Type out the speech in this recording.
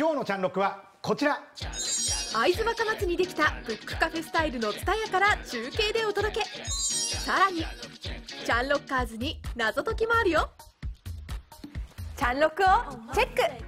今日のチャンロックはこちら。会津若松にできたブックカフェスタイルの蔦屋から中継でお届け。さらにチャンロッカーズに謎解きもあるよ。チャンロックをチェック。